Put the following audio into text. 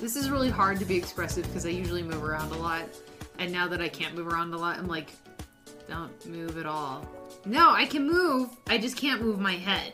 This is really hard to be expressive because I usually move around a lot. And now that I can't move around a lot, I'm like, don't move at all. No, I can move. I just can't move my head.